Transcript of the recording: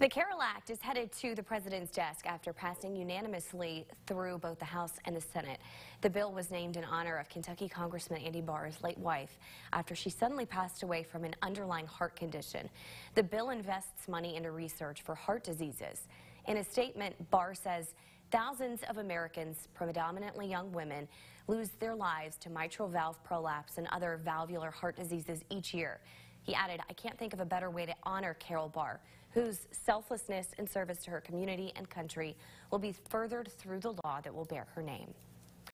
The Carol Act is headed to the president's desk after passing unanimously through both the House and the Senate. The bill was named in honor of Kentucky Congressman Andy Barr's late wife after she suddenly passed away from an underlying heart condition. The bill invests money into research for heart diseases. In a statement, Barr says thousands of Americans, predominantly young women, lose their lives to mitral valve prolapse and other valvular heart diseases each year. He added, I can't think of a better way to honor Carol Barr, whose selflessness and service to her community and country will be furthered through the law that will bear her name.